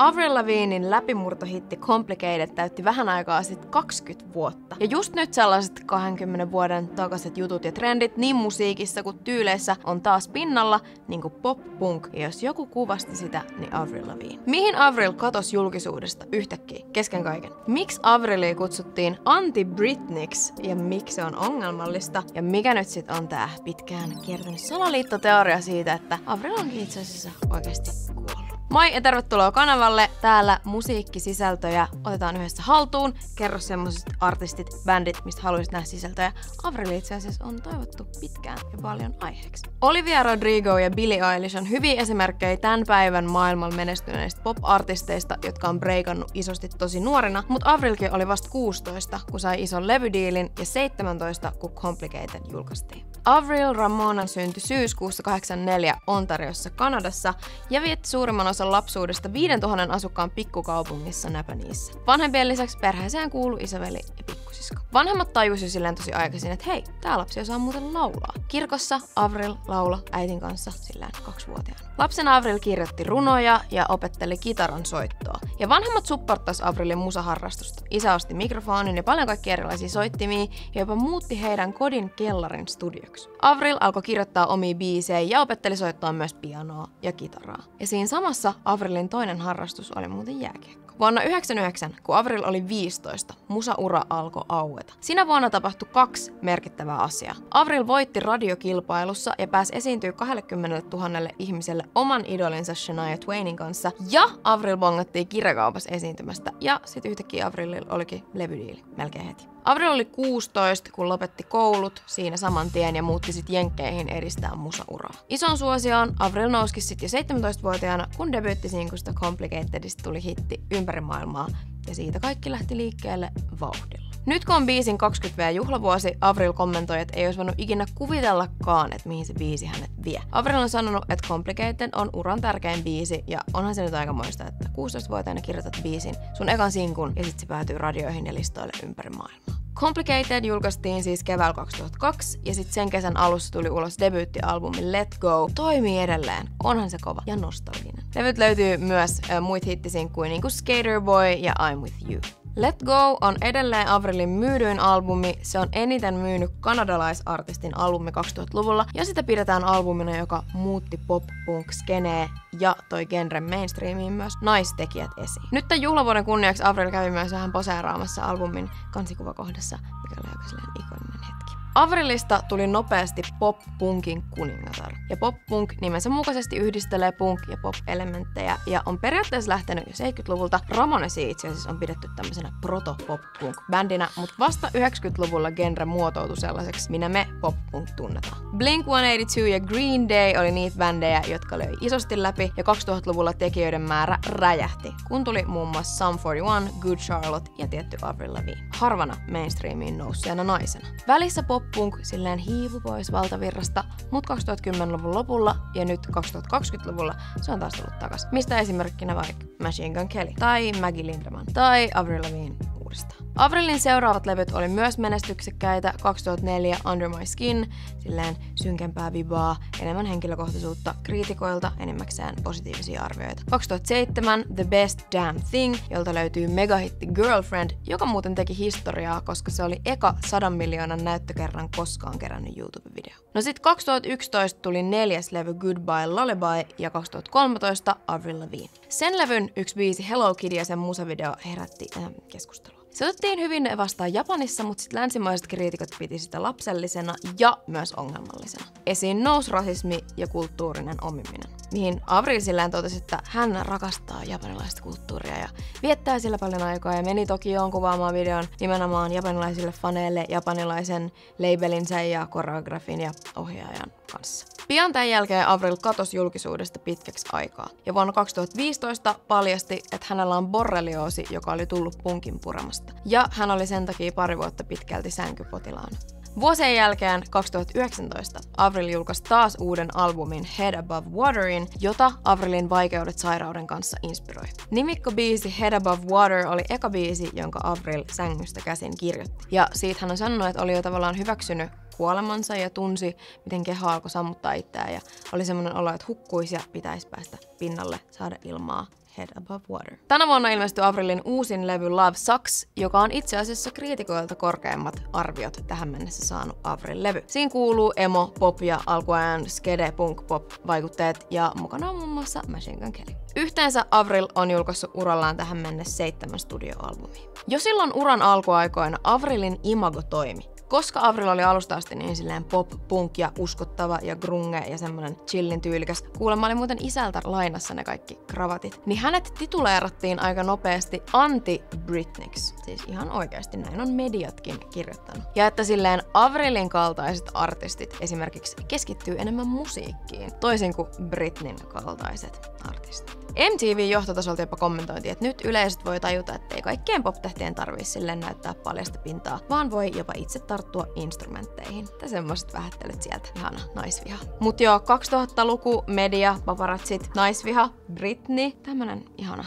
Avril Lavignein läpimurtohitti Complicated täytti vähän aikaa sitten 20 vuotta. Ja just nyt sellaiset 20 vuoden takaiset jutut ja trendit niin musiikissa kuin tyyleissä on taas pinnalla, niin kuin pop-punk. Ja jos joku kuvasti sitä, niin Avril Lavigne. Mihin Avril katosi julkisuudesta yhtäkkiä, kesken kaiken? Miksi Avrilia kutsuttiin anti-Britnix ja miksi se on ongelmallista? Ja mikä nyt sitten on tää pitkään kiertänyt salaliittoteoria siitä, että Avril on itse asiassa oikeasti kuollut? Moi ja tervetuloa kanavalle. Täällä musiikkisisältöjä otetaan yhdessä haltuun. Kerro semmoiset artistit, bändit, mistä haluaisit nähdä sisältöjä. Avril itse asiassa on toivottu pitkään ja paljon aiheeksi. Olivia Rodrigo ja Billie Eilish on hyviä esimerkkejä tämän päivän maailman menestyneistä pop-artisteista, jotka on breikannut isosti tosi nuorina, mutta Avrilkin oli vasta 16, kun sai ison levydiilin ja 17, kun Complicated julkaistiin. Avril Ramona syntyi syyskuussa 84 Ontariossa, Kanadassa ja vietti suurimman osan lapsuudesta 5000 asukkaan pikkukaupungissa Näpäniissä. Vanhempien lisäksi perheeseen kuului isoveli ja pikkusisko. Vanhemmat tajusi silleen tosi aikaisin, että hei, tää lapsi osaa muuten laulaa. Kirkossa Avril laula äitin kanssa silleen kaksivuotiaana. Lapsen Avril kirjoitti runoja ja opetteli kitaran soittoa. Ja vanhemmat supporttas Avrilin musaharrastusta. Isä osti mikrofonin ja paljon kaikkia erilaisia soittimia ja jopa muutti heidän kodin kellarin studioksi. Avril alkoi kirjoittaa omia biisejä ja opetteli soittaa myös pianoa ja kitaraa. Ja siinä samassa Avrilin toinen harrastus oli muuten jääkiekko. Vuonna 1999, kun Avril oli 15, musaura alkoi aueta. Siinä vuonna tapahtui kaksi merkittävää asiaa. Avril voitti radiokilpailussa ja pääsi esiintyä 20 000 ihmiselle oman idolinsa Shania Twainin kanssa. Ja Avril bongattiin kirjakaupassa esiintymästä. Ja sitten yhtäkkiä Avrililla olikin levydiili melkein heti. Avril oli 16, kun lopetti koulut siinä saman tien ja muutti sitten Jenkkeihin edistää musauraa. Ison suosioon Avril nouski sitten jo 17-vuotiaana, kun sinkusta Complicatedista tuli hitti ympäri maailmaa, ja siitä kaikki lähti liikkeelle vauhdilla. Nyt kun on biisin 20V-juhlavuosi, Avril kommentoi, että ei olisi voinut ikinä kuvitellakaan, että mihin se biisi hänet vie. Avril on sanonut, että Complicated on uran tärkein biisi, ja onhan se nyt aika muista, että 16-vuotiaana kirjoitat biisin, sun ekan sinkun, ja sitten se päätyy radioihin ja listoille ympäri maailmaa. Complicated julkaistiin siis keväällä 2002 ja sitten sen kesän alussa tuli ulos debyyttialbumi Let Go. Toimii edelleen, onhan se kova ja nostalginen. Levyt löytyy myös äh, muit hittisinkkuja niin kuin Skater Boy ja I'm With You. Let Go on edelleen Avrilin myydyin albumi. Se on eniten myynyt kanadalaisartistin albumi 2000-luvulla ja sitä pidetään albumina, joka muutti pop-punk-skenee ja toi genre mainstreamiin myös naistekijät esiin. Nyt tämän juhlavuoden kunniaksi Avril kävi myös vähän poseeraamassa albumin kansikuvakohdassa, mikä oli aika ikoninen hetki. Avrilista tuli nopeasti pop-punkin kuningatar. Ja pop-punk nimensä mukaisesti yhdistelee punk- ja pop-elementtejä ja on periaatteessa lähtenyt jo 70-luvulta. Ramonesi itse asiassa on pidetty tämmöisenä proto-pop-punk-bändinä, mutta vasta 90-luvulla genre muotoutui sellaiseksi, minä me pop-punk tunnetaan. Blink-182 ja Green Day oli niitä bändejä, jotka löi isosti läpi ja 2000-luvulla tekijöiden määrä räjähti, kun tuli muun muassa Sum 41, Good Charlotte ja tietty Avril Lavigne. Harvana mainstreamiin nousseena naisena. Välissä pop pop-punk silleen hiivu pois valtavirrasta, mutta 2010-luvun lopulla ja nyt 2020-luvulla se on taas tullut takas. Mistä esimerkkinä vaikka Machine Gun Kelly tai Maggie Lindemann tai Avril Lavigne uudestaan. Avrilin seuraavat levyt oli myös menestyksekkäitä. 2004 Under My Skin, silleen synkempää vibaa, enemmän henkilökohtaisuutta kriitikoilta, enimmäkseen positiivisia arvioita. 2007 The Best Damn Thing, jolta löytyy megahitti Girlfriend, joka muuten teki historiaa, koska se oli eka 100 miljoonan näyttökerran koskaan kerännyt YouTube-video. No sit 2011 tuli neljäs levy Goodbye Lullaby ja 2013 Avril Lavigne. Sen levyn yksi biisi Hello Kitty ja sen musavideo herätti äh, keskustelua. Se otettiin hyvin vastaan Japanissa, mutta sitten länsimaiset kriitikot piti sitä lapsellisena ja myös ongelmallisena. Esiin nousi rasismi ja kulttuurinen omiminen, mihin Avril sillään totesi, että hän rakastaa japanilaista kulttuuria ja viettää sillä paljon aikaa ja meni Tokioon kuvaamaan videon nimenomaan japanilaisille faneille japanilaisen labelinsä ja koreografin ja ohjaajan kanssa. Pian tämän jälkeen Avril katosi julkisuudesta pitkäksi aikaa. Ja vuonna 2015 paljasti, että hänellä on borrelioosi, joka oli tullut punkin puramasta. Ja hän oli sen takia pari vuotta pitkälti sänkypotilaana. Vuosien jälkeen 2019 Avril julkaisi taas uuden albumin Head Above Waterin, jota Avrilin vaikeudet sairauden kanssa inspiroi. Nimikko biisi Head Above Water oli eka biisi, jonka Avril sängystä käsin kirjoitti. Ja siitä hän on sanonut, että oli jo tavallaan hyväksynyt kuolemansa ja tunsi, miten keho alkoi sammuttaa itseään ja oli semmoinen olo, että hukkuisi ja pitäisi päästä pinnalle, saada ilmaa Head Above Water. Tänä vuonna ilmestyi Avrilin uusin levy Love Sucks, joka on itse asiassa kriitikoilta korkeimmat arviot tähän mennessä saanut Avril-levy. Siinä kuuluu emo, pop ja alkuajan skede, punk, pop vaikutteet ja mukana on muun muassa Machine Gun Kelly. Yhteensä Avril on julkaissut urallaan tähän mennessä seitsemän studioalbumia. Jo silloin uran alkuaikoina Avrilin imago toimi. Koska Avril oli alusta asti niin silleen pop, punk ja uskottava ja grunge ja semmonen chillin tyylikäs, kuulemma oli muuten isältä lainassa ne kaikki kravatit, niin hänet tituleerattiin aika nopeasti anti-Britnix. Siis ihan oikeasti näin on mediatkin kirjoittanut. Ja että silleen Avrilin kaltaiset artistit esimerkiksi keskittyy enemmän musiikkiin, toisin kuin Britnin kaltaiset artistit. MTV-johtotasolta jopa kommentointi, että nyt yleisöt voi tajuta, että ei kaikkien pop-tähtien tarvii silleen näyttää paljasta pintaa, vaan voi jopa itse tarttua instrumentteihin. Tai semmoiset vähättelyt sieltä. Ihana, naisviha. Mut joo, 2000-luku, media, paparatsit, naisviha, Britney, tämmönen ihana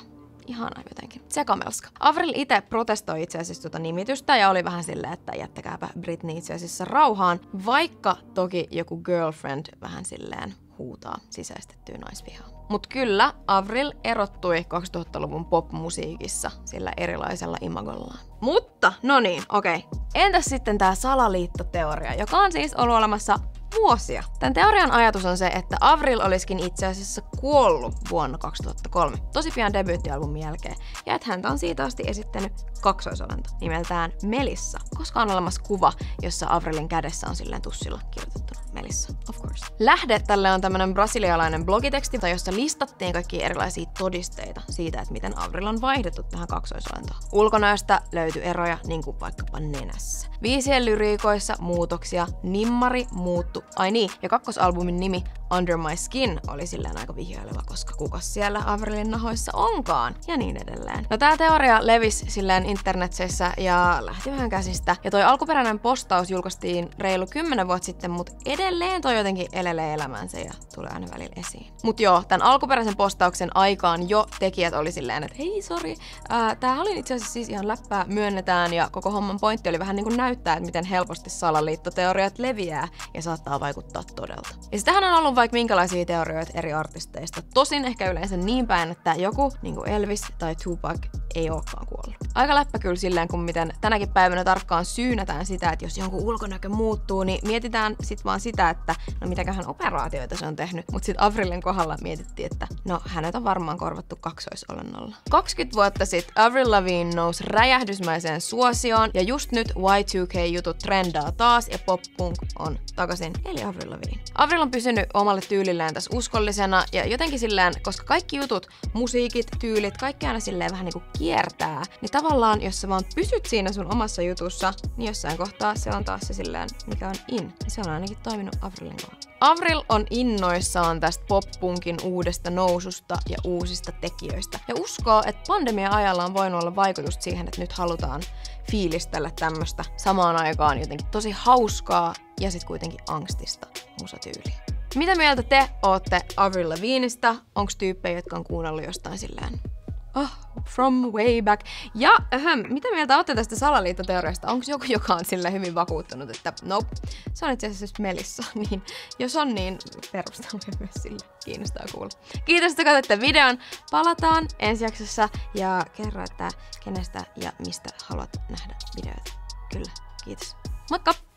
ihana jotenkin. Sekamelska. Avril itse protestoi itse asiassa tuota nimitystä ja oli vähän silleen, että jättäkääpä Britney itse asiassa rauhaan, vaikka toki joku girlfriend vähän silleen huutaa sisäistettyä naisvihaa. Mutta kyllä, Avril erottui 2000-luvun popmusiikissa sillä erilaisella imagollaan. Mutta, no niin, okei. Okay. Entäs sitten tämä salaliittoteoria, joka on siis ollut olemassa vuosia. Tämän teorian ajatus on se, että Avril olisikin itse asiassa kuollut vuonna 2003, tosi pian debyyttialbumin jälkeen, ja että häntä on siitä asti esittänyt kaksoisolento nimeltään Melissa, koska on olemassa kuva, jossa Avrilin kädessä on silleen tussilla kirjoitettuna Melissa, of course. Lähde tälle on tämmönen brasilialainen blogiteksti, jossa listattiin kaikki erilaisia todisteita siitä, että miten Avril on vaihdettu tähän kaksoisolentoon. Ulkonäöstä löytyy eroja, niin kuin vaikkapa nenässä. Viisien lyriikoissa muutoksia, nimmari muuttu, ai niin, ja kakkosalbumin nimi Under My Skin oli silleen aika vihjaileva, koska kuka siellä Avrilin nahoissa onkaan, ja niin edelleen. No tää teoria levisi silleen internetseissä ja lähti vähän käsistä, ja toi alkuperäinen postaus julkaistiin reilu 10 vuotta sitten, mutta edelleen toi jotenkin elelee elämänsä ja tulee aina välillä esiin. Mut joo, tämän alkuperäisen postauksen aikaan jo tekijät oli silleen, että hei sori, tää oli itse asiassa siis ihan läppää, myönnetään, ja koko homman pointti oli vähän niin kuin näyttää, että miten helposti salaliittoteoriat leviää ja saattaa vaikuttaa todelta. Ja sitähän on ollut vaikka minkälaisia teorioita eri artisteista. Tosin ehkä yleensä niin päin, että joku, niin kuin Elvis tai Tupac, ei olekaan kuollut. Aika läppä kyllä silleen, kun miten tänäkin päivänä tarkkaan syynätään sitä, että jos jonkun ulkonäkö muuttuu, niin mietitään sit vaan sitä, että no mitäköhän operaatioita se on tehnyt. Mutta sitten Avrilin kohdalla mietittiin, että no hänet on varmaan korvattu kaksoisolennolla. 20 vuotta sitten Avril Lavigne nousi räjähdysmäiseen suosioon ja just nyt Y2K-jutut trendaa taas ja pop-punk on takaisin, eli Avril Lavigne. Avril on pysynyt omalle tyylillään tässä uskollisena ja jotenkin silleen, koska kaikki jutut, musiikit, tyylit, kaikki aina silleen vähän niinku kiertää, niin tavallaan jos sä vaan pysyt siinä sun omassa jutussa, niin jossain kohtaa se on taas se silleen, mikä on in. Ja se on ainakin toiminut Avrilin kohdalla. Avril on innoissaan tästä pop-punkin uudesta noususta ja uusista tekijöistä. Ja uskoo, että pandemia-ajalla on voinut olla vaikutusta siihen, että nyt halutaan fiilistellä tämmöistä samaan aikaan jotenkin tosi hauskaa ja sitten kuitenkin angstista musatyyliä. Mitä mieltä te ootte Avril Lavigneista? Onko tyyppejä, jotka on kuunnellut jostain silleen Oh, from way back. Ja ähm, mitä mieltä olette tästä salaliittoteoriasta? Onko joku, joka on sille hyvin vakuuttunut, että nope, se on itse asiassa Melissa. Niin, jos on, niin perusteluja myös sille. Kiinnostaa kuulla. Kiitos, että katsotte videon. Palataan ensi jaksossa ja kerro, että kenestä ja mistä haluat nähdä videoita. Kyllä, kiitos. Moikka!